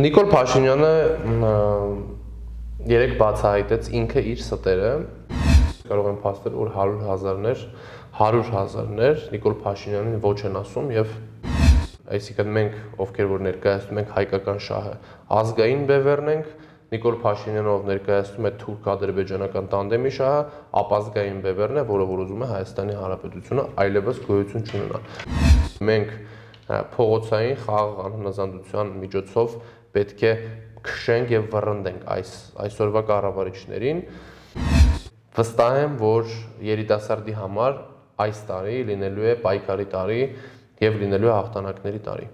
Նիկոլ Փաշինյանը երեք բացահայտեց ինքը իր ստերը կարող եմ փաստել որ 100 հազարներ 100 հազարներ Նիկոլ Փաշինյանին ոչ են ասում եւ այսինքն մենք ովքեր որ ներկայացնում ենք հայկական շահը ազգային բևեռն ենք Նիկոլ Փաշինյանով ներկայացնում է թուրք-ադրբեջանական տանդեմի շահը ապազգային բևեռն է, որը որ ուզում է Հայաստանի Հանրապետությունը այլևս գոյություն չունենա։ Մենք փողոցային խաղ անհնազանդության միջոցով պետք է քշենք եւ վռնդենք այս այսօրվա կառավարիչներին վստահ եմ որ երիտասարդի համար այս տարի լինելու է պայքարի տարի եւ լինելու է հաղթանակների տարի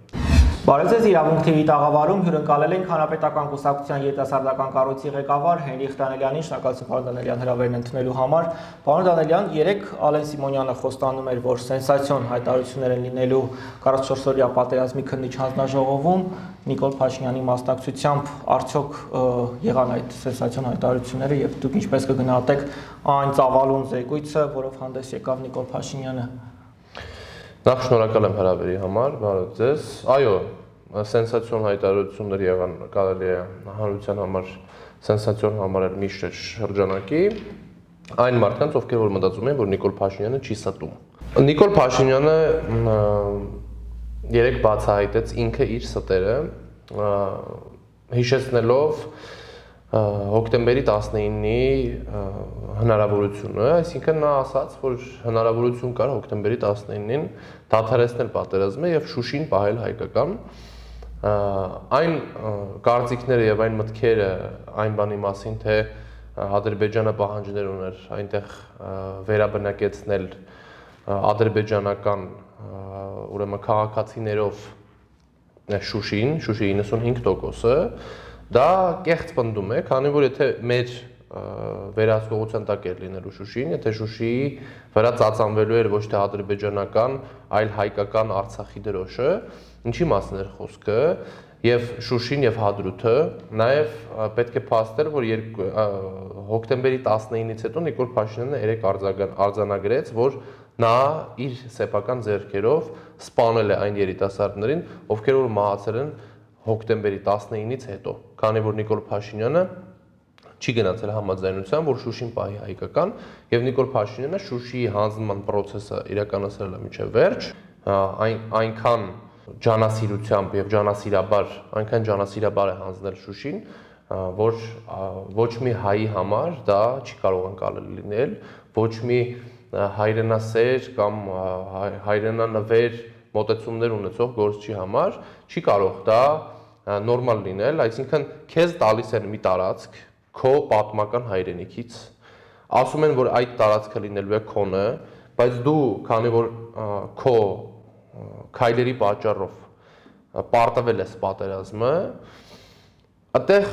Բարև ձեզ իրավունք TV տաղավարում հյուրընկալել ենք Հանրապետական կուսակցության երիտասարդական կառույցի ղեկավար Հենրիխ Դանելյանին, շնորհակալություն պարոն Դանելյան հրավերն ընդունելու համար։ Պարոն Դանելյան, երեք Ալեն Սիմոնյանը խոստանում էր, որ սենսացիոն հայտարարություններ են լինելու 44-օրյա պատերազմի քննիչ հանձնաժողովում Նիկոլ Փաշինյանի մասնակցությամբ արդյոք եղան այդ սենսացիոն հայտարարությունները եւ դուք ինչպես կգնահատեք այն ծավալուն զեկույցը, որով հանդես եկավ Նիկոլ Փաշինյանը։ Նախ շնորհակալ եմ հրավերի համար, բարև ձեզ։ Այո, սենսացիոն հայտարարություններ եղան, կարելի է հանրության համար սենսացիոն համարել մի շրջանակի այն մարդկանց, ովքեր որ մտածում են, որ Նիկոլ Փաշինյանը չի ստում։ Նիկոլ Փաշինյանը երեք բացահայտեց ինքը իր ստերը, հիշեցնելով հոկտեմբերի 19-ի հնարավորությունը, այսինքն նա ասաց, որ հնարավորություն կար հոկտեմբերի 19-ին դադարեցնել պատերազմը եւ Շուշին պահել հայկական այն կարծիքները եւ այն մտքերը այն բանի մասին, թե Ադրբեջանը պահանջներ ուներ այնտեղ վերաբնակեցնել ադրբեջանական ուրեմն քաղաքացիներով Շուշին, Շուշի 95%-ը Դա կեղծ պնդում է, քանի որ եթե մեր վերահսկողության տակ էր լինելու Շուշին, եթե Շուշիի վրա ծածանվելու էր ոչ թե ադրբեջանական, այլ հայկական Արցախի դրոշը, ինչի մասն էր խոսքը, եւ Շուշին եւ Հադրութը, նաեւ պետք է փաստել, որ հոկտեմբերի 19-ից հետո Նիկոլ Փաշինյանը երեք արձանագրեց, որ նա իր սեփական ձեռքերով սպանել է այն երիտասարդներին, ովքեր որ մահացել են հոկտեմբերի 19-ից հետո, քանի որ Նիկոլ Փաշինյանը չի գնացել համաձայնության, որ Շուշին պահի հայկական եւ Նիկոլ Փաշինյանը Շուշիի հանձնման process-ը իրականացրել է միջև վերջ, այն այնքան ջանասիրությամբ եւ ջանասիրաբար, այնքան ջանասիրաբար է հանձնել Շուշին, որ ոչ մի հայի համար դա չի կարող անցալել լինել, ոչ մի հայրենասեր կամ հայրենանվեր մոտեցումներ ունեցող գործչի համար չի կարող դա նորմալ լինել, այսինքն քեզ տալիս են մի տարածք քո պատմական հայրենիքից, ասում են, որ այդ տարածքը լինելու է քոնը, բայց դու, քանի որ քո քայլերի պատճառով պարտվել ես պատերազմը, Այդտեղ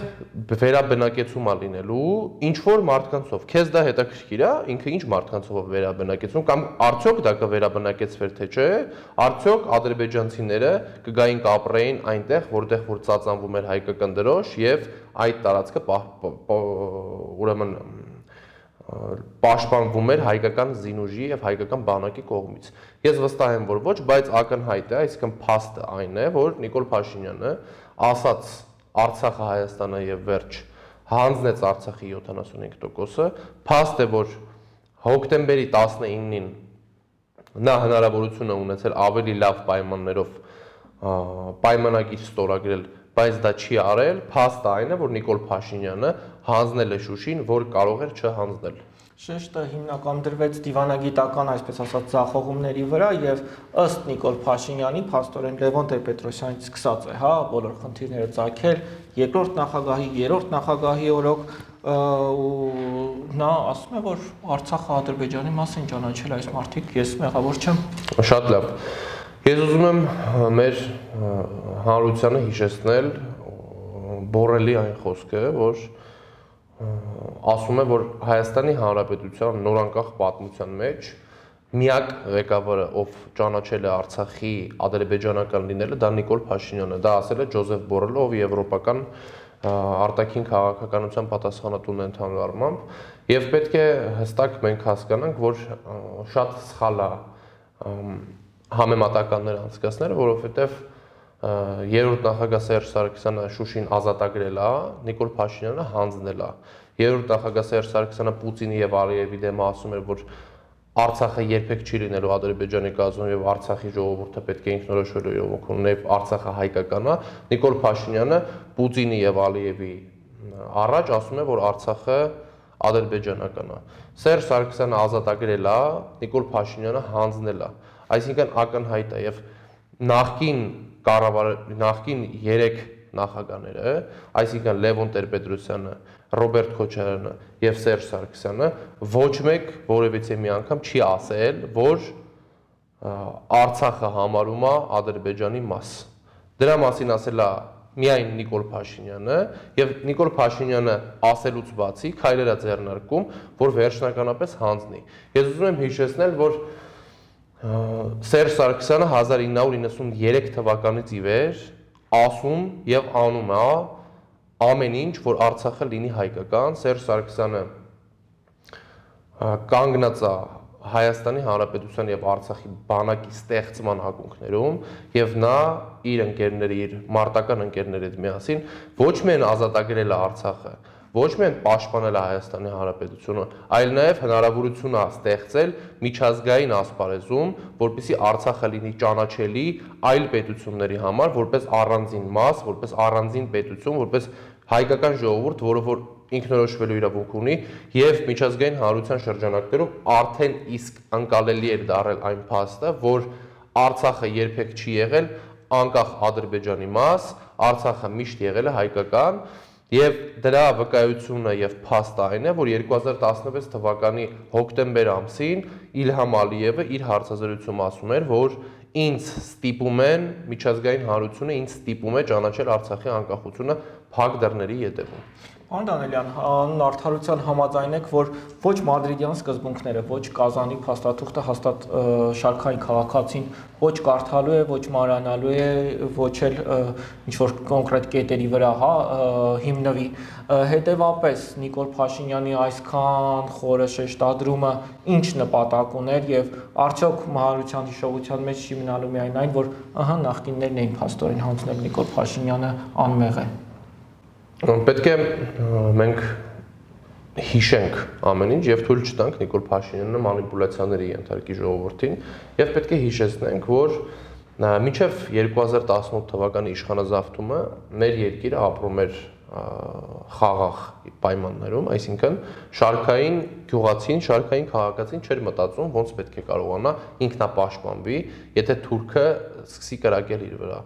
վերաբնակեցում ա լինելու ինչ որ մարդկանցով։ Քեզ դա հետաքրքիր է, ինքը ինչ մարդկանցով վերաբնակեցում կամ արդյոք դա կվերաբնակեցվեր թե չէ, արդյոք ադրբեջանցիները կգային կապրեին այնտեղ, որտեղ որ ծածանվում էր հայկական դրոշ եւ այդ տարածքը ուրեմն պաշտպանվում էր հայկական զինուժի եւ հայկական բանակի կողմից։ Ես վստահ եմ, որ ոչ, բայց ակնհայտ է, այսինքն փաստը այն է, որ Նիկոլ Փաշինյանը ասաց Արցախը, Հայաստանը եւ վերջ հանձնեց Արցախի 75%-ը, փաստ է որ հոկտեմբերի 19-ին նա հնարավորություն է ունեցել ավելի լավ պայմաններով պայմանագիր ստորագրել, բայց դա չի արել, փաստը այն է, որ Նիկոլ Փաշինյանը հանձնել է Շուշին, որ կարող էր չհանձնել շեշտը հիմնական դրվեց դիվանագիտական, այսպես ասած, ցախողումների վրա եւ ըստ Նիկոլ Փաշինյանի, փաստորեն Լևոն Տեր-Պետրոսյանից սկսած է, հա, բոլոր խնդիրները ցակել, երկրորդ նախագահի, երրորդ նախագահի օրոք ու նա ասում է, որ Արցախը Ադրբեջանի մասին ճանաչել այս մարդիկ, ես մեղավոր չեմ։ Շատ լավ։ Ես ուզում եմ մեր հանրությանը հիշեցնել բորելի այն խոսքը, որ ասում է, որ Հայաստանի Հանրապետության նորանկախ պատմության մեջ միակ ղեկավարը, ով ճանաչել է Արցախի ադրբեջանական լինելը, դա Նիկոլ Փաշինյանն է։ Դա ասել է Ջոզեֆ Բորելը, ով եվրոպական արտաքին քաղաքականության պատասխանատուն է ընդհանուր առմամբ, եւ պետք է հստակ մենք հասկանանք, որ շատ սխալ է համեմատականներ անցկացնել, որովհետեւ երրորդ նախագահ Սերժ Սարգսյանը Շուշին ազատագրել է, Նիկոլ Փաշինյանը հանձնել է։ Երրորդ նախագահ Սերժ Սարգսյանը Պուտինի եւ Ալիևի դեմ ասում էր, որ Արցախը երբեք չի լինելու Ադրբեջանի կազմում եւ Արցախի ժողովուրդը պետք է ինքնորոշվելու իրավունք ունենա եւ Արցախը հայկական է։ Նիկոլ Փաշինյանը Պուտինի եւ Ալիևի առաջ ասում է, որ Արցախը ադրբեջանական է։ Սերժ Սարգսյանը ազատագրել է, Նիկոլ Փաշինյանը հանձնել է։ Այսինքն ակնհայտ է եւ նախքին կառավար նախքին 3 նախագաները, այսինքն Լևոն Տեր-Պետրոսյանը, Ռոբերտ Քոչարյանը եւ Սերժ Սարգսյանը ոչ մեկ որևիցե մի անգամ չի ասել, որ Արցախը համարում է Ադրբեջանի մաս։ Դրա մասին ասել է միայն Նիկոլ Փաշինյանը եւ Նիկոլ Փաշինյանը ասելուց բացի քայլեր է ձեռնարկում, որ վերջնականապես հանձնի։ Ես ուզում եմ հիշեցնել, որ Սերժ Սարգսյանը 1993 թվականից ի վեր ասում եւ անում է ամեն ինչ, որ Արցախը լինի հայկական, Սերժ Սարգսյանը կանգնած է Հայաստանի Հանրապետության եւ Արցախի բանակի ստեղծման ակունքներում եւ նա իր ընկերների, իր մարտական ընկերների հետ միասին ոչ միայն ազատագրել է Արցախը, ոչ միայն պաշտպանել է Հայաստանի Հանրապետությունը, այլ նաև հնարավորություն է ստեղծել միջազգային ասպարեզում, որպեսի Արցախը լինի ճանաչելի այլ պետությունների համար, որպես առանձին մաս, որպես առանձին պետություն, որպես հայկական ժողովուրդ, որը որ ինքնորոշվելու իրավունք ունի եւ միջազգային հանրության շրջանակներում արդեն իսկ անկալելի էր դարել այն փաստը, որ Արցախը երբեք չի եղել անկախ Ադրբեջանի մաս, Արցախը միշտ եղել է հայկական Եվ դրա վկայությունը եւ փաստը այն է, որ 2016 թվականի հոկտեմբեր ամսին Իլհամ Ալիևը իր հարցազրույցում ասում էր, որ ինձ ստիպում են միջազգային հանրությունը ինձ ստիպում է ճանաչել Արցախի անկախությունը փակ դռների ետևում։ Պարոն Դանելյան, անուն արդարության համաձայն եք, որ ոչ մադրիդյան սկզբունքները, ոչ Կազանի փաստաթուղթը հաստատ շարքային քաղաքացին ոչ կարդալու է, ոչ մանրանալու է, ոչ էլ ինչ որ կոնկրետ կետերի վրա, հա, հիմնվի։ Հետևաբար Նիկոլ Փաշինյանի այսքան խորը շեշտադրումը ինչ նպատակ ուներ եւ արդյոք մահարության հիշողության մեջ չի մնալու միայն այն, որ ահա նախկիններն էին փաստորեն հանձնել Նիկոլ Փաշինյանը անմեղ է։ Պետք է մենք հիշենք ամեն ինչ եւ թույլ չտանք Նիկոլ Փաշինյանը մանիպուլյացիաների ենթարկի ժողովրդին եւ պետք է հիշեցնենք, որ մինչեւ 2018 թվականի իշխանազավթումը մեր երկիրը ապրում էր խաղաղ պայմաններում, այսինքն շարքային գյուղացին, շարքային քաղաքացին չէր մտածում ոնց պետք է կարողանա ինքնապաշտպանվի, եթե թուրքը սկսի կրակել իր վրա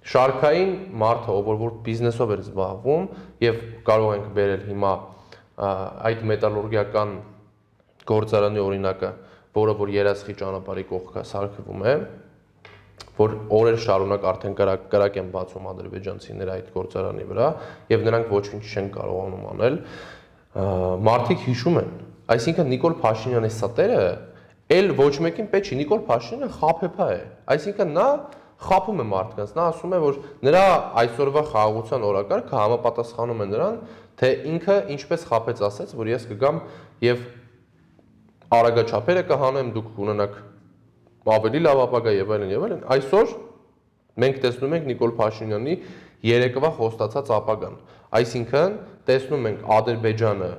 շարքային մարդը, ով որ բիզնեսով էր զբաղվում եւ կարող ենք բերել հիմա այդ մետալուրգիական գործարանի օրինակը, որը որ երասխի ճանապարհի կողքը սարքվում է, որ օրեր շարունակ արդեն կրակ կրակ են բացում ադրբեջանցիները այդ գործարանի վրա եւ նրանք ոչ ինչ չեն կարողանում անել մարդիկ հիշում են այսինքն Նիկոլ Փաշինյանի սատերը էլ ոչ մեկին պետք չի Նիկոլ Փաշինյանը խափեփա է այսինքն նա խափում է մարդկանց։ Նա ասում է, որ նրա այսօրվա խաղաղության օրակարգը համապատասխանում է նրան, թե ինքը ինչպես խափեց ասեց, որ ես կգամ եւ արագաչափերը կհանեմ, դուք ունենաք ավելի լավ ապագա եւ այլն եւ այլն։ Այսօր մենք տեսնում ենք Նիկոլ Փաշինյանի երեկվա խոստացած ապագան։ Այսինքն տեսնում ենք Ադրբեջանը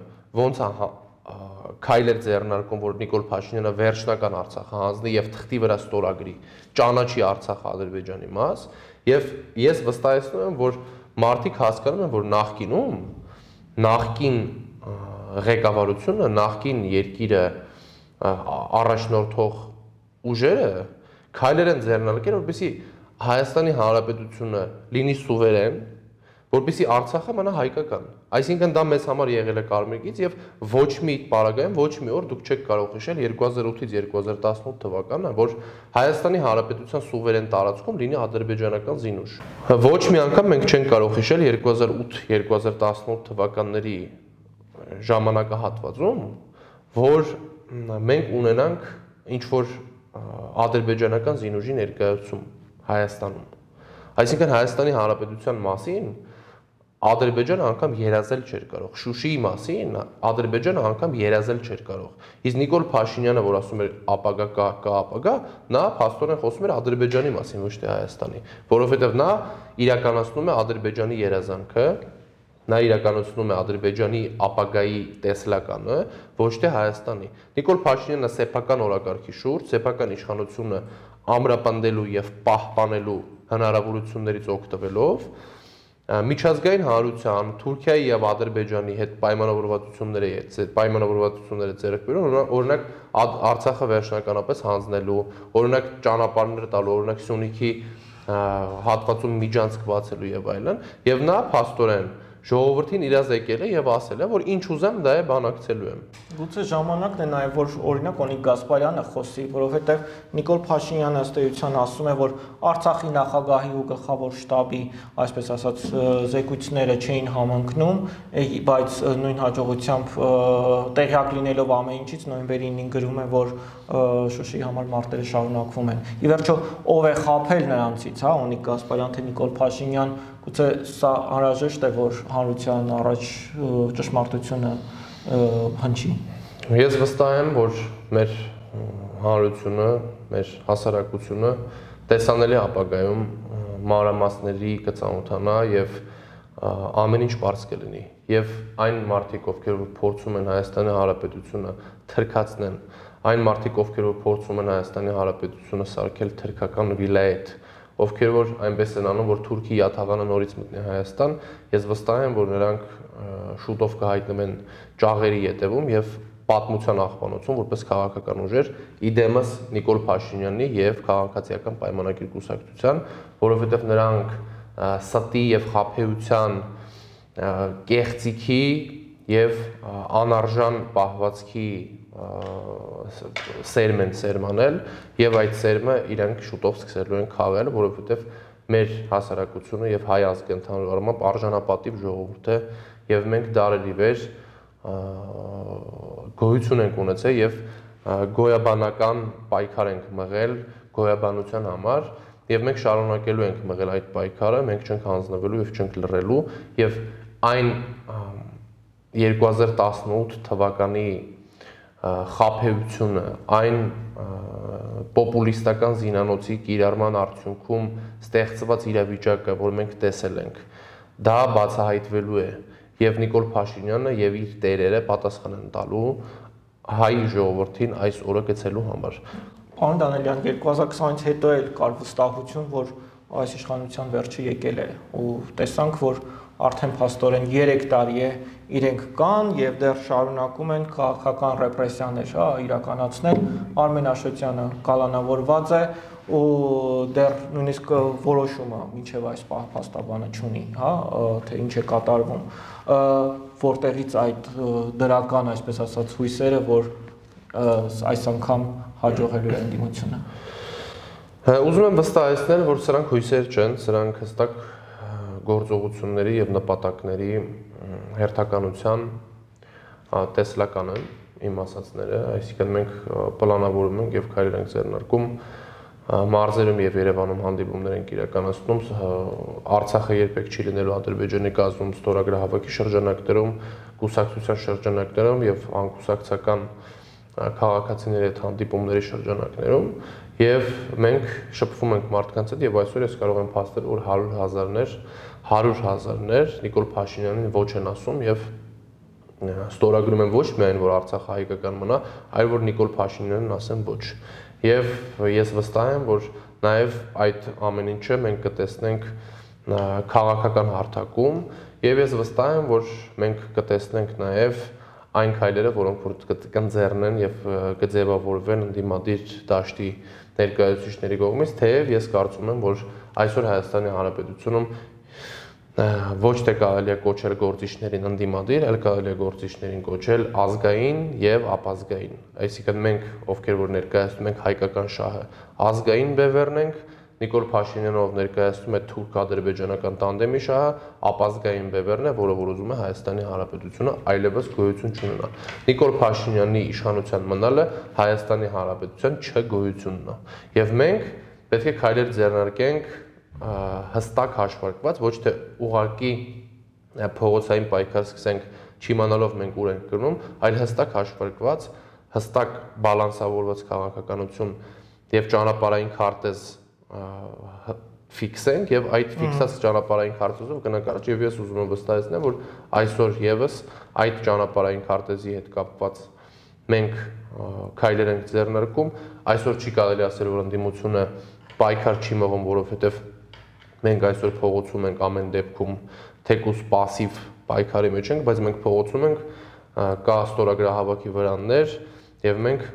ոնց է քայլեր ձեռնարկում, որ Նիկոլ Փաշինյանը վերջնական Արցախը հանձնի եւ թղթի վրա ստորագրի, ճանաչի Արցախը Ադրբեջանի մաս, եւ ես վստահեցնում եմ, որ մարդիկ հասկանում են, որ նախկինում նախկին ղեկավարությունը, նախկին երկիրը առաջնորդող ուժերը քայլեր են ձեռնարկել, որպեսզի Հայաստանի Հանրապետությունը լինի սուվերեն, որբիսի Արցախը մնա հայկական։ Այսինքն դա մեզ համար եղել է կարմիր եւ ոչ մի պարագայում ոչ մի օր դուք չեք կարող հիշել 2008-ից 2018 թվականը, որ Հայաստանի Հանրապետության սուվերեն տարածքում լինի ադրբեջանական զինուժ։ Ոչ մի անգամ մենք չենք կարող հիշել 2008-2018 թվականների ժամանակահատվածում, որ մենք ունենանք ինչ որ ադրբեջանական զինուժի ներկայացում Հայաստանում։ Այսինքն Հայաստանի Հանրապետության մասին Ադրբեջանը անգամ երազել չէր կարող։ Շուշիի մասին Ադրբեջանը անգամ երազել չէր կարող։ Իսկ Նիկոլ Փաշինյանը, որ ասում էր ապագա կա, կա ապագա, նա փաստորեն խոսում էր Ադրբեջանի մասին, ոչ թե Հայաստանի, որովհետև նա իրականացնում է Ադրբեջանի երազանքը, նա իրականացնում է Ադրբեջանի ապագայի տեսլականը, ոչ թե Հայաստանի։ Նիկոլ Փաշինյանը սեփական օրակարգի շուրջ, սեփական իշխանությունը ամրապնդելու եւ պահպանելու հնարավորություններից օգտվելով միջազգային հանրության Թուրքիայի եւ Ադրբեջանի հետ պայմանավորվածությունները պայմանավորվածությունները ձեռք բերում, օրինակ Արցախը վերջնականապես հանձնելու, օրինակ ճանապարհներ տալու, օրինակ Սյունիքի հատվածում միջանցք բացելու եւ այլն, եւ նա փաստորեն ժողովրդին իրազ եկել է եւ ասել է, որ ինչ ուզեմ դա է բանակցելու եմ։ Գուցե ժամանակն է նաեւ որ օրինակ Օնիկ Գասպարյանը խոսի, որովհետեւ Նիկոլ Փաշինյանը ըստ էության ասում է, որ Արցախի նախագահի ու գլխավոր շտաբի, այսպես ասած, զեկույցները չէին համընկնում, բայց նույն հաջողությամբ տեղյակ լինելով ամեն ինչից նոյեմբերի 9-ին գրում է, որ Շուշիի համար մարտերը շարունակվում են։ Ի վերջո ով է խაფել նրանցից, հա, Օնիկ Գասպարյան թե Նիկոլ Փաշինյան, գուցե սա անհրաժեշտ է, որ հանրության առաջ ճշմարտությունը հնչի։ Ես վստահ եմ, որ մեր հանրությունը, մեր հասարակությունը տեսանելի ապագայում մանրամասների կծանոթանա եւ ամեն ինչ բարձ կլինի եւ այն մարդիկ ովքեր փորձում են Հայաստանի Հանրապետությունը թրքացնեն այն մարդիկ ովքեր փորձում են Հայաստանի Հանրապետությունը սարքել թրքական վիլայետ ովքեր որ այնպես են անում, որ Թուրքի յաթաղանը նորից մտնի Հայաստան, ես վստահ եմ, որ նրանք շուտով կհայտնվեն ճաղերի ետևում եւ պատմության աղբանոցում որպես քաղաքական ուժեր իդեմս Նիկոլ Փաշինյանի եւ քաղաքացիական պայմանագիր կուսակցության, որովհետեւ նրանք ստի եւ խափեության կեղծիքի եւ անարժան պահվածքի սերմ են սերմանել եւ այդ սերմը իրանք շուտով սկսելու են քաղել, որովհետեւ մեր հասարակությունը եւ հայ ազգը ընդհանուր առմամբ արժանապատիվ ժողովուրդ է եւ մենք դարերի վեր գոյություն ենք ունեցել եւ գոյաբանական պայքար ենք մղել գոյաբանության համար եւ մենք շարունակելու ենք մղել այդ պայքարը, մենք չենք հանձնվելու եւ չենք լռելու եւ այն 2018 թվականի խափեությունը, այն պոպուլիստական զինանոցի կիրառման արդյունքում ստեղծված իրավիճակը, որ մենք տեսել ենք, դա բացահայտվելու է եւ Նիկոլ Փաշինյանը եւ իր տերերը պատասխան են տալու հայ ժողովրդին այս օրը գցելու համար։ Պարոն Դանելյան, 2020-ից հետո էլ կար վստահություն, որ այս իշխանության վերջը եկել է ու տեսանք, որ արդեն փաստորեն 3 տարի է իրենք կան եւ դեռ շարունակում են քաղաքական ռեպրեսիաներ, հա, իրականացնել։ Արմեն Աշոտյանը կալանավորված է ու դեռ նույնիսկ որոշումը մինչև այս փաստաբանը չունի, հա, թե ինչ է կատարվում, որտեղից այդ դրական, այսպես ասած, հույսերը, որ այս անգամ հաջողելու է ընդդիմությունը։ Ուզում եմ վստահեցնել, որ սրանք հույսեր չեն, սրանք հստակ գործողությունների եւ նպատակների հերթականության տեսլական են իմ ասածները, այսինքն մենք պլանավորում ենք եւ քայլեր ենք ձեռնարկում մարզերում եւ Երևանում հանդիպումներ ենք իրականացնում Արցախը երբեք չի լինելու Ադրբեջանի կազմում ստորագրահավաքի շրջանակներում, կուսակցության շրջանակներում եւ անկուսակցական քաղաքացիների հետ հանդիպումների շրջանակներում եւ մենք շփվում ենք մարդկանց հետ եւ այսօր ես կարող եմ փաստել որ 100 հազարներ 100 հազարներ Նիկոլ Փաշինյանին ոչ են ասում եւ ստորագրում են ոչ միայն որ Արցախը հայկական մնա, այլ որ Նիկոլ Փաշինյանին ասեն ոչ։ Եվ ես վստահ եմ, որ նաև այդ ամեն ինչը մենք կտեսնենք քաղաքական հարթակում եւ ես վստահ եմ, որ մենք կտեսնենք նաև այն քայլերը, որոնք որ կընձեռնեն եւ կձևավորվեն ընդդիմադիր դաշտի ներկայացուցիչների կողմից, թեև ես կարծում եմ, որ այսօր Հայաստանի Հանրապետությունում ոչ թե կարելի է կոչել գործիչներին ընդդիմադիր, այլ կարելի է գործիչներին կոչել ազգային եւ ապազգային։ Այսինքն մենք, ովքեր որ ներկայացնում ենք հայկական շահը, ազգային բևեռն ենք, Նիկոլ Փաշինյանով ներկայացնում է թուրք-ադրբեջանական տանդեմի շահը, ապազգային բևեռն է, որը որ ուզում է Հայաստանի Հանրապետությունը այլևս գոյություն չունենա։ Նիկոլ Փաշինյանի իշխանության մնալը Հայաստանի Հանրապետության չգոյությունն է։ Եվ մենք պետք է քայլեր ձեռնարկենք հստակ հաշվարկված, ոչ թե ուղակի փողոցային պայքար սկսենք չիմանալով մենք ուր ենք գնում, այլ հստակ հաշվարկված, հստակ բալանսավորված քաղաքականություն եւ ճանապարհային քարտեզ ֆիքսենք եւ այդ ֆիքսած ճանապարհային քարտեզով գնանք առաջ եւ ես ուզում եմ վստահեցնել որ այսօր եւս այդ ճանապարհային քարտեզի հետ կապված մենք քայլեր ենք ձեռնարկում այսօր չի կարելի ասել որ ընդդիմությունը պայքար չի մղում որովհետեւ մենք այսօր փողոցում ենք ամեն դեպքում թեկուս пассив պայքարի մեջ ենք բայց մենք փողոցում ենք կա ստորագրահավաքի վրաններ եւ մենք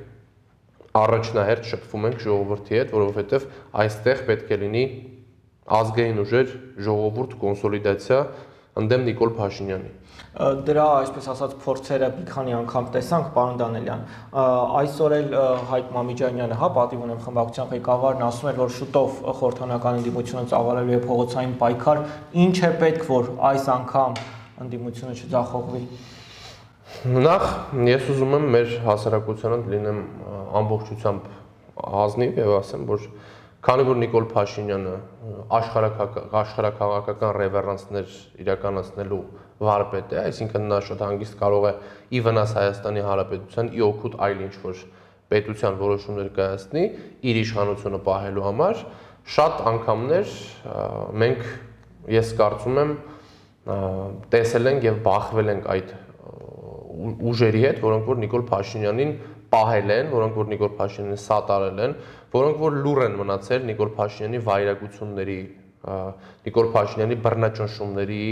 առաջնահերթ շփվում ենք ժողովրդի հետ որովհետեւ այստեղ պետք է լինի ազգային ուժեր ժողովուրդ կոնսոլիդացիա ընդդեմ Նիկոլ Փաշինյանի։ Դրա, այսպես ասած, փորձերը մի քանի անգամ տեսանք, պարոն Դանելյան։ Այսօր էլ Հայկ Մամիջանյանը, հա, պատիվ ունեմ խմբակցության ղեկավարն ասում էր, որ շուտով խորհրդանական ընդդիմությունը ծավալելու է փողոցային պայքար։ Ինչ է պետք, որ այս անգամ ընդդիմությունը չձախողվի։ Նախ ես ուզում եմ մեր հասարակությանը լինեմ ամբողջությամբ ազնիվ եւ ասեմ, որ Քանի որ Նիկոլ Փաշինյանը աշխարհակաղակական ռևերանսներ իրականացնելու վարպետ է, այսինքն նա շատ հանգիստ կարող է ի վնաս Հայաստանի Հանրապետության ի օգուտ այլ ինչ որ պետության որոշումներ կայացնի իր իշխանությունը պահելու համար, շատ անգամներ մենք ես կարծում եմ տեսել ենք եւ բախվել ենք այդ ուժերի հետ, որոնք որ Նիկոլ Փաշինյանին պահել են, որոնք որ Նիկոլ Փաշինյանը սատարել են, որոնք որ լուր են մնացել Նիկոլ Փաշինյանի վայրագությունների Նիկոլ Փաշինյանի բռնաճնշումների,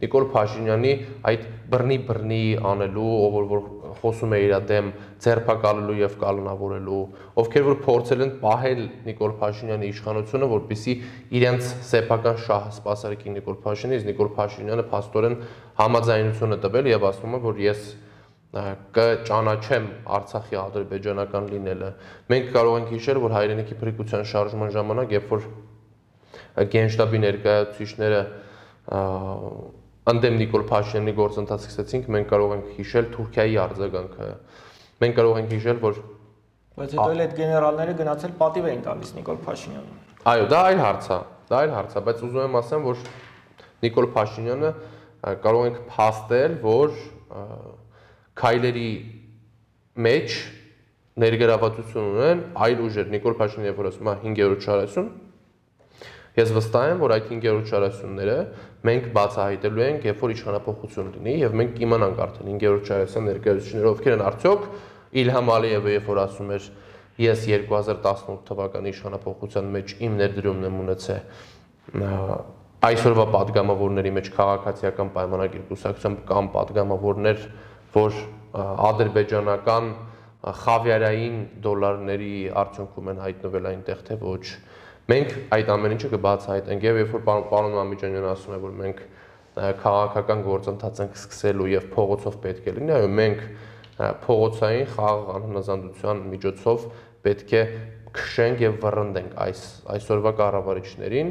Նիկոլ Փաշինյանի այդ բռնի բռնի անելու, ով որ խոսում է իր դեմ ձերբակալելու եւ կալոնավորելու, ովքեր որ փորձել են պահել Նիկոլ Փաշինյանի իշխանությունը, որպիսի իրենց սեփական շահը սпасարկի Նիկոլ Փաշինյանը, իսկ Նիկոլ Փաշինյանը փաստորեն համաձայնությունը տվել եւ ասում է, որ ես կճանաչեմ Արցախի ադրբեջանական լինելը։ Մենք կարող ենք հիշել, որ հայրենիքի փրկության շարժման ժամանակ, երբ որ գենշտաբի ներկայացուցիչները անդեմ Նիկոլ Փաշինյանի գործընթաց սկսեցինք, մենք կարող ենք հիշել Թուրքիայի արձագանքը։ Մենք կարող ենք հիշել, որ բայց հետո էլ այդ գեներալները գնացել պատիվ էին տալիս Նիկոլ Փաշինյանին։ Այո, դա այլ հարց է, դա այլ հարց է, բայց ուզում եմ ասեմ, որ Նիկոլ Փաշինյանը կարող ենք փաստել, որ քայլերի մեջ ներգրավվածություն ունեն այլ ուժեր Նիկոլ Փաշինյանը որ ասում է 5-րդ շարասյուն ես վստահ եմ որ այդ 5-րդ շարասյունները մենք բացահայտելու ենք երբ որ իշխանապողություն լինի եւ մենք կիմանանք արդեն 5-րդ շարասյան ներկայացուցիչները ովքեր են արդյոք Իլհամ Ալիևը երբ որ ասում էր ես 2018 թվականի իշխանապողության մեջ իմ ներդրումն եմ ունեցել այսօրվա падգամավորների մեջ քաղաքացիական պայմանագիր կուսակցությամբ կամ падգամավորներ կա որ ադրբեջանական խավիարային դոլարների արդյունքում են հայտնվել այնտեղ թե ոչ։ Մենք այդ ամեն ինչը կբացահայտենք եւ երբ որ պարոն Մամիջանյանը ասում է որ մենք քաղաքական գործընթաց ենք սկսելու եւ փողոցով պետք է լինի, այո, մենք փողոցային խաղ անհնազանդության միջոցով պետք է քշենք եւ վռնդենք այս այսօրվա կառավարիչներին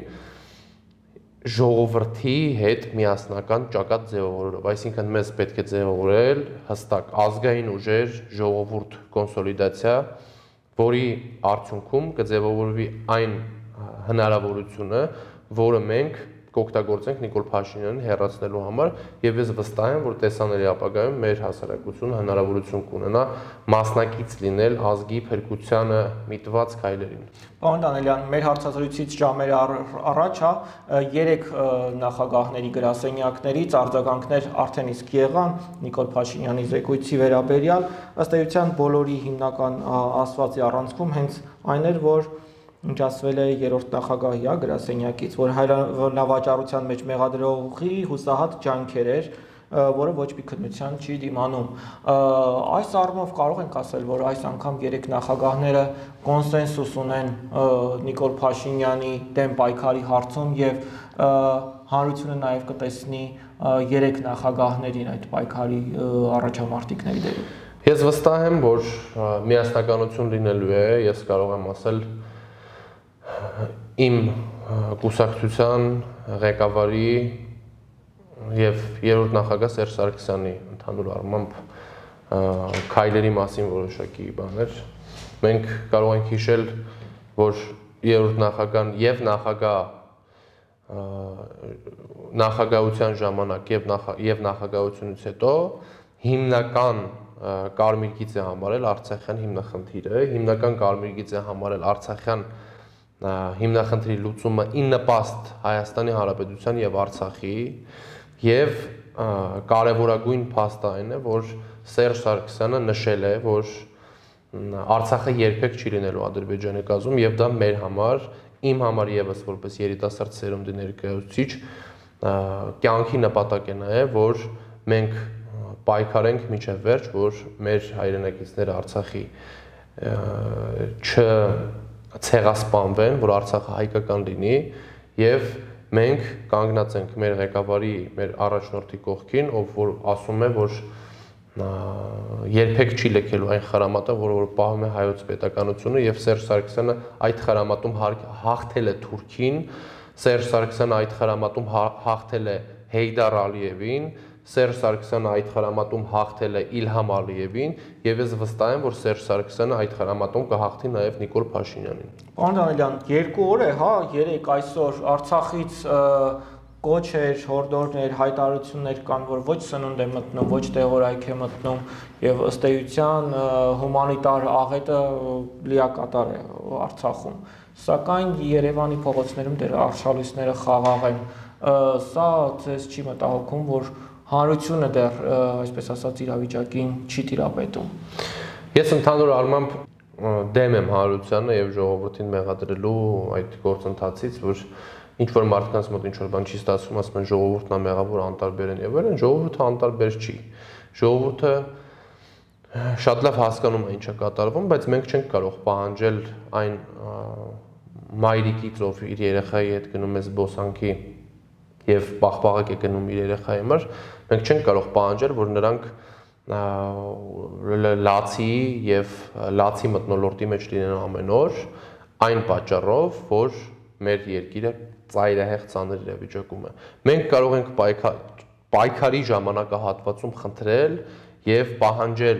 ժողովրդի հետ միասնական ճակատ ձևավորելով, այսինքն մեզ պետք է ձևավորել հստակ ազգային ուժեր, ժողովուրդ կոնսոլիդացիա, որի արդյունքում կձևավորվի այն հնարավորությունը, որը մենք կօգտագործենք Նիկոլ Փաշինյանին հերացնելու համար եւ ես վստահ եմ որ տեսանելի ապագայում մեր հասարակությունը հնարավորություն կունենա մասնակից լինել ազգի փրկությանը միտված քայլերին։ Պարոն Դանելյան, մեր հարցազրույցից ժամեր առաջ հա երեք նախագահների գրասենյակներից արձագանքներ արդեն իսկ եղան Նիկոլ Փաշինյանի զեկույցի վերաբերյալ ըստ էության բոլորի հիմնական ասվածի առանցքում հենց այն էր որ ինչ ասվել է երրորդ նախագահի հա գրասենյակից, որ հայրենավաճառության մեջ մեղադրողի հուսահատ ջանքեր էր, որը ոչ մի քննության չի դիմանում։ Այս առումով կարող ենք ասել, որ այս անգամ երեք նախագահները կոնսենսուս ունեն Նիկոլ Փաշինյանի դեմ պայքարի հարցում եւ հանրությունը նաեւ կտեսնի երեք նախագահներին այդ պայքարի առաջամարտիկների դերում։ Ես վստահ եմ, որ միասնականություն լինելու է, ես կարող եմ ասել, իմ կուսակցության ղեկավարի եւ երրորդ նախագահ Սերժ Սարգսյանի ընդհանուր առմամբ քայլերի մասին որոշակի բաներ մենք կարող ենք հիշել որ երրորդ նախագահան եւ նախագահ նախագահության ժամանակ եւ նախ եւ նախագահությունից հետո հիմնական կարմիր գիծը համարել Արցախյան հիմնախնդիրը, հիմնական կարմիր գիծը համարել Արցախյան հիմնախնդրի լուծումը ի նպաստ Հայաստանի Հանրապետության եւ Արցախի եւ կարևորագույն փաստը այն է, որ Սերժ Սարգսյանը նշել է, որ Արցախը երբեք չի լինելու Ադրբեջանի կազմում եւ դա մեր համար, իմ համար եւս որպես երիտասարդ սերունդի ներկայացուցիչ կյանքի նպատակ է նաեւ, որ մենք պայքարենք միջև վերջ, որ մեր հայրենակիցները Արցախի չ ցեղասպանվեն, որ Արցախը հայկական լինի եւ մենք կանգնած ենք մեր ղեկավարի, մեր առաջնորդի կողքին, ով որ ասում է, որ երբեք չի լքելու այն խրամատը, որը որ պահում է հայոց պետականությունը եւ Սերժ Սարգսյանը այդ խրամատում հաղթել է Թուրքին, Սերժ Սարգսյանը այդ խրամատում հաղթել է Հեյդար Ալիևին, Սերժ Սարգսյանը այդ խրամատում հաղթել է Իլհամ Ալիևին եւ ես վստահ եմ, որ Սերժ Սարգսյանը այդ խրամատում կհաղթի նաեւ Նիկոլ Փաշինյանին։ Պարոն Դանիելյան, երկու օր է, հա, 3 այսօր Արցախից կոչեր, հորդորներ, հայտարարություններ կան, որ ոչ սնունդ է մտնում, ոչ տեղորայք է մտնում եւ ըստ էության հումանիտար աղետը լիակատար է Արցախում։ Սակայն Երևանի փողոցներում դեռ արշալույսները խաղաղ են։ Սա ցես չի մտահոգում, որ հանրությունը դեռ այսպես ասած իրավիճակին չի տիրապետում։ Ես ընդհանուր առմամբ դեմ եմ հանրությանը եւ ժողովրդին մեղադրելու այդ գործընթացից, որ ինչ որ մարդկանց մոտ ինչ որ բան չի ստացվում, ասում են ժողովուրդն է մեղավոր անտարբեր են եւ այլն, ժողովուրդը անտարբեր չի։ Ժողովուրդը շատ լավ հասկանում է ինչա կատարվում, բայց մենք չենք կարող պահանջել այն մայրիկից, ով իր երեխայի հետ գնում է զբոսանքի եւ պաղպաղակ է գնում իր երեխայի համար, մենք չենք կարող պահանջել, որ նրանք լացի եւ լացի մտնոլորտի մեջ լինեն ամեն օր, այն պատճառով, որ մեր երկիրը ծայրահեղ ցաներ իրավիճակում է։ Մենք կարող ենք պայքար պայքարի ժամանակահատվածում խնդրել եւ պահանջել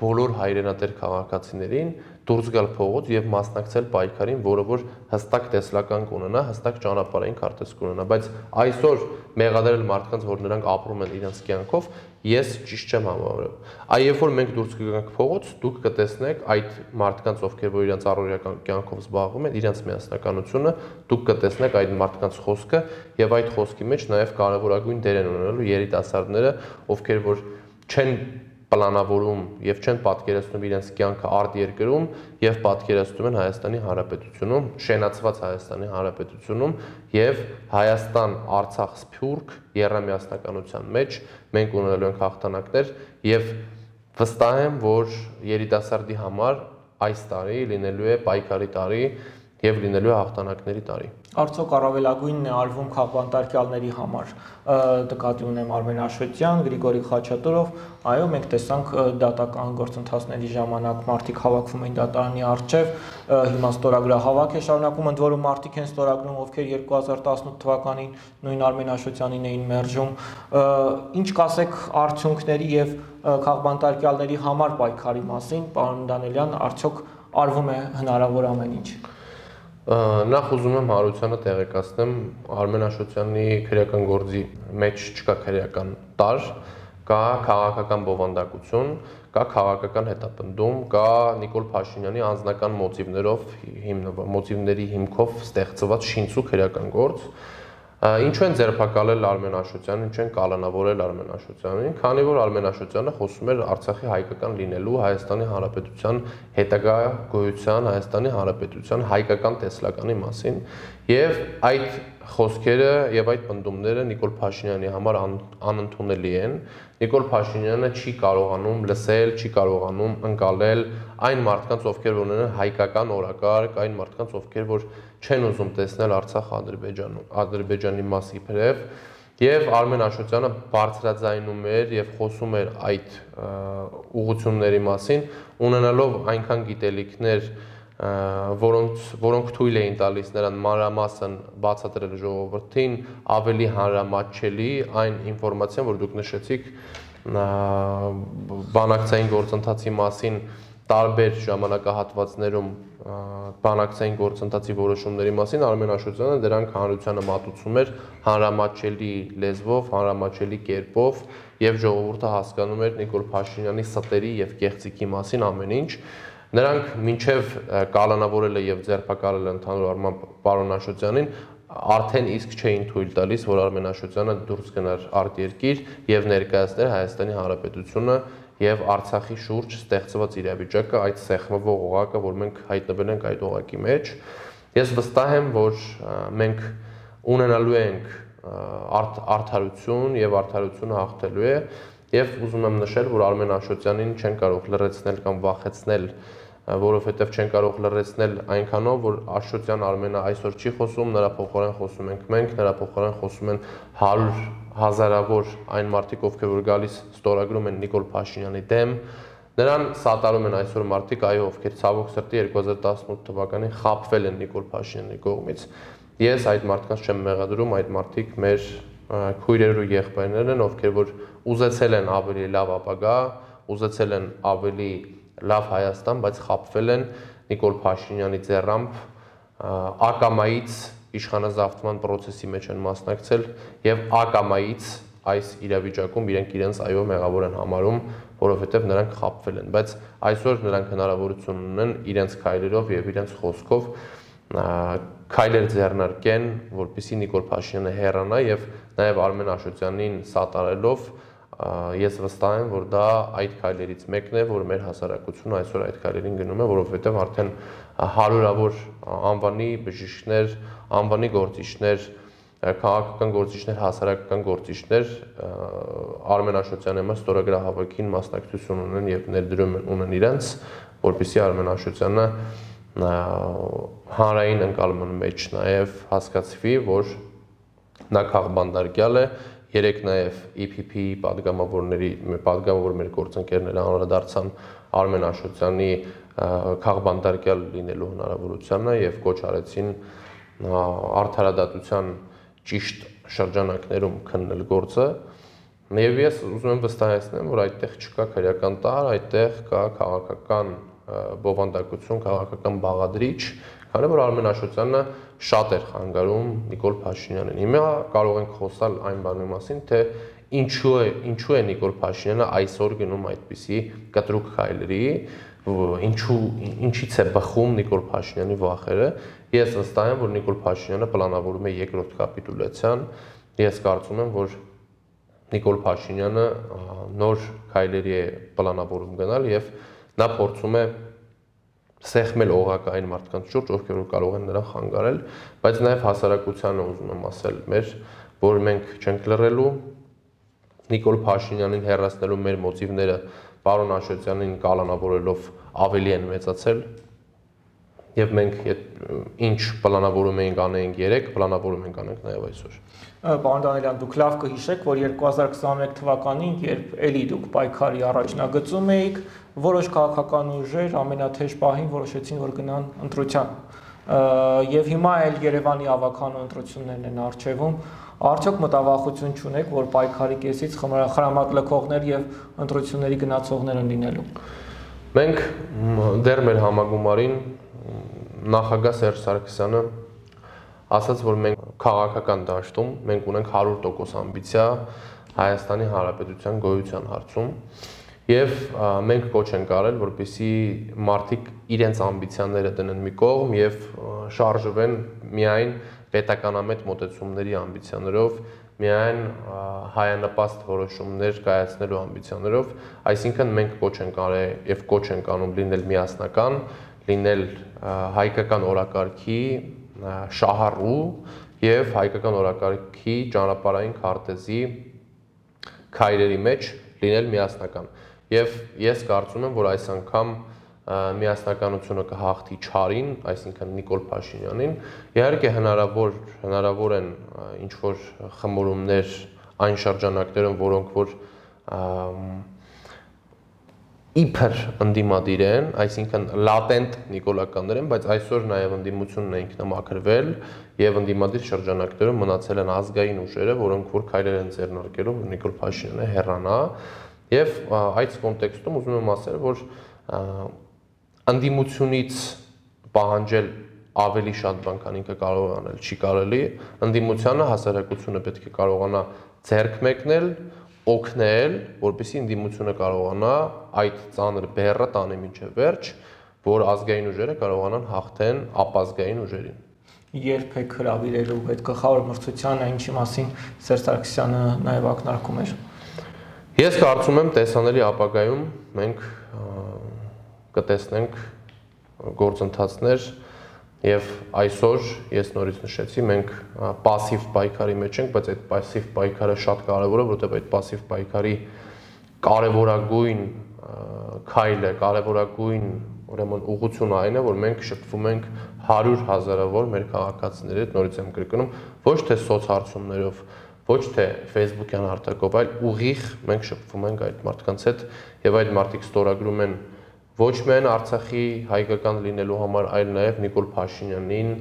բոլոր հայրենատեր քաղաքացիներին դուրս գալ փողոց եւ մասնակցել պայքարին, որը որ հստակ տեսլական կունենա, հստակ ճանապարհային քարտեզ կունենա, բայց այսօր մեղադրել մարդկանց, որ նրանք ապրում են իրենց կյանքով, ես ճիշտ չեմ համարում։ Այ երբ որ մենք դուրս կգանք փողոց, դուք կտեսնեք այդ մարդկանց, ովքեր որ իրենց առօրյա կյանքով զբաղվում են, իրենց միասնականությունը, դուք կտեսնեք այդ մարդկանց խոսքը եւ այդ խոսքի մեջ նաեւ կարեւորագույն դեր են ունենալու երիտասարդները, ովքեր որ չեն պլանավորում եւ չեն պատկերացնում իրենց կյանքը արդ երկրում եւ պատկերացնում են Հայաստանի Հանրապետությունում, շենացված Հայաստանի Հանրապետությունում եւ Հայաստան, Արցախ, Սփյուռք երամիասնականության մեջ մենք ունենալու ենք հաղթանակներ եւ վստահ եմ, որ երիտասարդի համար այս տարի լինելու է պայքարի տարի եւ լինելու է հաղթանակների տարի արդյոք առավելագույնն է արվում քաղբանտարկյալների համար նկատի ունեմ Արմեն Աշոտյան, Գրիգորի Խաչատուրով, այո, մենք տեսանք դատական գործընթացների ժամանակ մարդիկ հավաքվում էին դատարանի առջև, հիմա ստորագրահավաք է շարունակում, ընդ որում մարդիկ են ստորագրում, ովքեր 2018 թվականին նույն Արմեն Աշոտյանին էին մերժում։ Ինչ կասեք արդյունքների եւ քաղբանտարկյալների համար պայքարի մասին, պարոն Դանելյան, արդյոք արվում է հնարավոր ամեն ինչ։ Նախ ուզում եմ Հարությանը տեղեկացնեմ Արմեն Աշոտյանի քրեական գործի մեջ չկա քրեական տար, կա քաղաքական բովանդակություն, կա քաղաքական հետապնդում, կա Նիկոլ Փաշինյանի անձնական մոտիվներով հիմնված մոտիվների հիմքով ստեղծված շինցու քրեական գործ, Ինչու են ձերբակալել Արմեն Աշոտյանին, ինչու են կալանավորել Արմեն Աշոտյանին, քանի որ Արմեն Աշոտյանը խոսում էր Արցախի հայկական լինելու Հայաստանի Հանրապետության հետագա գոյության, Հայաստանի Հանրապետության հայկական տեսլականի մասին եւ այդ խոսքերը եւ այդ պնդումները Նիկոլ Փաշինյանի համար անընդունելի են։ Նիկոլ Փաշինյանը չի կարողանում լսել, չի կարողանում ընկալել այն մարդկանց, ովքեր ունեն հայկական օրակարգ, այն մարդկանց, ովքեր որ չեն ուզում տեսնել Արցախ Ադրբեջանում, Ադրբեջանի մասի բրև եւ Արմեն Աշոտյանը բարձրաձայնում էր եւ խոսում էր այդ ուղությունների մասին, ունենալով այնքան գիտելիքներ, որոնց որոնք թույլ էին տալիս նրան մանրամասն բացատրել ժողովրդին ավելի հանրամատչելի այն ինֆորմացիան, որ դուք նշեցիք բանակցային գործընթացի մասին տարբեր ժամանակահատվածներում բանակցային գործընթացի որոշումների մասին Արմեն Աշոտյանը դրանք հանրությանը մատուցում էր հանրամատչելի լեզվով, հանրամատչելի կերպով եւ ժողովուրդը հասկանում էր Նիկոլ Փաշինյանի ստերի եւ կեղծիքի մասին ամեն ինչ։ Նրանք մինչև կալանավորելը եւ ձերբակալելը ընդհանուր առմամբ պարոն Աշոտյանին արդեն իսկ չէին թույլ տալիս, որ Արմեն Աշոտյանը դուրս գնար արտերկիր եւ ներկայացներ Հայաստանի Հանրապետությունը եւ Արցախի շուրջ ստեղծված իրավիճակը, այդ սեղմվող օղակը, որ մենք հայտնվել ենք այդ օղակի մեջ, ես վստահ եմ, որ մենք ունենալու ենք արդ, արդարություն եւ արդարությունը հաղթելու է եւ ուզում եմ նշել, որ Արմեն Աշոտյանին չեն կարող լրացնել կամ վախեցնել որովհետև չեն կարող լրացնել այնքանով, որ Աշոտյան Արմենը այսօր չի խոսում, նրա փոխարեն խոսում ենք մենք, նրա փոխարեն խոսում են 100 հազարավոր այն մարդիկ, ովքեր որ գալիս ստորագրում են Նիկոլ Փաշինյանի դեմ, նրան սատարում են այսօր մարդիկ, այո, ովքեր ցավոք սրտի 2018 թվականին խապվել են Նիկոլ Փաշինյանի կողմից։ Ես այդ մարդկանց չեմ մեղադրում, այդ մարդիկ մեր քույրեր ու եղբայրներ են, ովքեր որ ուզեցել են ավելի լավ ապագա, ուզեցել են ավելի լավ Հայաստան, բայց խապվել են Նիկոլ Փաշինյանի ձեռամբ ակամայից իշխանազավթման process-ի մեջ են մասնակցել եւ ակամայից այս իրավիճակում իրենք իրենց այո մեղավոր են համարում, որովհետև նրանք խապվել են, բայց այսօր նրանք հնարավորություն ունեն իրենց քայլերով եւ իրենց խոսքով քայլեր ձեռնարկեն, որպիսի Նիկոլ Փաշինյանը հեռանա եւ նաեւ Արմեն Աշոտյանին սատարելով ես վստահ եմ, որ դա այդ քայլերից մեկն է, որ մեր հասարակությունը այսօր այդ քայլերին գնում է, որովհետև արդեն հարյուրավոր անվանի բժիշկներ, անվանի գործիչներ, քաղաքական գործիչներ, հասարակական գործիչներ Արմեն Աշոտյանի համար ստորագրահավաքին մասնակցություն ունեն եւ ներդրում ունեն իրենց, որպիսի Արմեն Աշոտյանը հանրային ընկալման մեջ նաեւ հասկացվի, որ նա քաղբանդարկյալ է երեք նաև EPP-ի падգամավորների падգամավոր մեր գործընկերները անդրադարձան Արմեն Աշոտյանի քաղբանտարկյալ լինելու հնարավորությանը եւ կոչ արեցին արդարադատության ճիշտ շրջանակներում քննել գործը։ Եվ ես ուզում եմ վստահեցնել, որ այդտեղ չկա քրեական տար, այդտեղ կա քաղաքական բովանդակություն, քաղաքական բաղադրիչ, քանի որ Արմեն Աշոտյանը շատ էր խանգարում Նիկոլ Փաշինյանին։ Հիմա կարող ենք խոսալ այն բանի մասին, թե ինչու է ինչու է Նիկոլ Փաշինյանը այսօր գնում այդպիսի կտրուկ քայլերի, ինչու ինչից է բխում Նիկոլ Փաշինյանի վախերը։ Ես վստահ եմ, որ Նիկոլ Փաշինյանը պլանավորում է երկրորդ կապիտուլյացիան։ Ես կարծում եմ, որ Նիկոլ Փաշինյանը նոր քայլերի է պլանավորում գնալ եւ նա փորձում է սեղմել օղակը այն մարդկանց շուրջ, ովքեր որ կարող են նրան խանգարել, բայց նաև հասարակությանը ուզում եմ ասել մեր, որ մենք չենք լռելու Նիկոլ Փաշինյանին հերացնելու մեր մոտիվները պարոն Աշոտյանին կալանավորելով ավելի են մեծացել եւ մենք ինչ պլանավորում էինք անենք 3, պլանավորում ենք անենք նաեւ այսօր։ Պարոն Դանելյան, դուք լավ կհիշեք, որ 2021 թվականին, երբ էլի դուք պայքարի առաջնագծում էիք, որոշ քաղաքական ուժեր ամենաթեժ պահին որոշեցին, որ գնան ընտրության։ Եվ հիմա էլ Երևանի ավականու ընտրություններն են արժևում։ Արդյոք մտավախություն չունեք, որ պայքարի կեսից խրամատ լքողներ եւ ընտրությունների գնացողներ են լինելու։ Մենք դեռ մեր համագումարին նախագահ Սերժ Սարգսյանը ասաց, որ մենք քաղաքական դաշտում մենք ունենք 100% ամբիցիա Հայաստանի Հանրապետության գոյության հարցում Եվ մենք կոչ ենք արել, որպեսի մարդիկ իրենց ամբիցիաները դնեն մի կողմ եւ շարժվեն միայն պետականամետ մոտեցումների ամբիցիաներով, միայն հայանպաստ որոշումներ կայացնելու ամբիցիաներով, այսինքն մենք կոչ ենք արել եւ կոչ ենք անում լինել միասնական, լինել հայկական օրակարգի շահառու եւ հայկական օրակարգի ճանապարհային քարտեզի քայլերի մեջ լինել միասնական։ Եվ ես կարծում եմ, որ այս անգամ միասնականությունը կհաղթի Չարին, այսինքն Նիկոլ Փաշինյանին։ Իհարկե հնարավոր հնարավոր են ինչ որ խմորումներ այն շրջանակներում, որոնք որ իբր ընդդիմադիր են, այսինքն լատենտ նիկոլականներ են, բայց այսօր նաև ընդդիմությունն է ինքնամաքրվել եւ ընդդիմադիր շրջանակներում մնացել են ազգային ուժերը, որոնք որ քայլեր են ձեռնարկելով Նիկոլ Փաշինյանը հեռանա Եվ այդ կոնտեքստում ուզում եմ ասել, որ անդիմությունից պահանջել ավելի շատ բան, քան ինքը կարող է անել, չի կարելի։ Ընդդիմությանը հասարակությունը պետք է կարողանա ձեռք մեկնել, օգնել, որպեսզի ընդդիմությունը կարողանա այդ ծանր բեռը տանի մինչև վերջ, որ ազգային ուժերը կարողանան հաղթեն ապազգային ուժերին երբ է հravirելու այդ գլխավոր մրցությանը, ինչի մասին Սերժ Սարգսյանը նաև ակնարկում էր։ Ես կարծում եմ տեսանելի ապագայում մենք կտեսնենք գործընթացներ եւ այսօր ես նորից նշեցի մենք пассив պայքարի մեջ ենք, բայց այդ пассив պայքարը շատ կարեւոր է, որովհետեւ այդ пассив պայքարի կարևորագույն քայլը, կարևորագույն ուրեմն ուղղությունը այն է, որ մենք շփվում ենք 100 հազարավոր մեր քաղաքացիների հետ, նորից եմ կրկնում, ոչ թե սոցհարցումներով, ոչ թե Facebook-յան արտակով, այլ ուղիղ մենք շփվում ենք այդ մարդկանց հետ եւ այդ մարդիկ ստորագրում են ոչ միայն Արցախի հայկական լինելու համար, այլ նաեւ Նիկոլ Փաշինյանին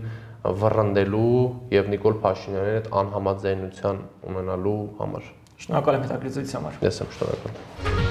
վռնդելու եւ Նիկոլ Փաշինյանի հետ անհամաձայնության ունենալու համար։ Շնորհակալ եմ հետաքրքրության համար։ Ես եմ շնորհակալ։